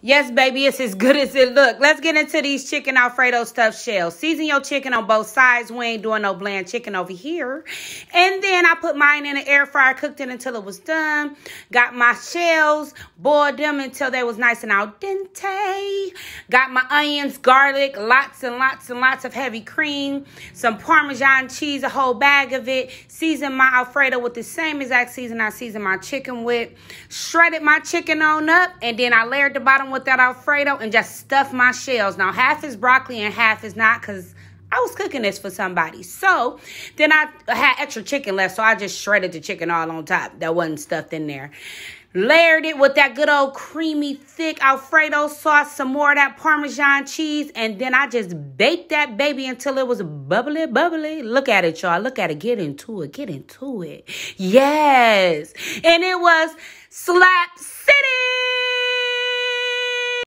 Yes, baby, it's as good as it look. Let's get into these chicken Alfredo stuffed shells. Season your chicken on both sides. We ain't doing no bland chicken over here. And then I put mine in the air fryer, cooked it until it was done. Got my shells, boiled them until they was nice and al dente. Got my onions, garlic, lots and lots and lots of heavy cream, some Parmesan cheese, a whole bag of it. Seasoned my Alfredo with the same exact season I seasoned my chicken with. Shredded my chicken on up, and then I layered the bottom with that Alfredo and just stuff my shells. Now, half is broccoli and half is not because I was cooking this for somebody. So then I had extra chicken left, so I just shredded the chicken all on top that wasn't stuffed in there. Layered it with that good old creamy, thick Alfredo sauce, some more of that Parmesan cheese, and then I just baked that baby until it was bubbly, bubbly. Look at it, y'all. Look at it. Get into it. Get into it. Yes. And it was Slap.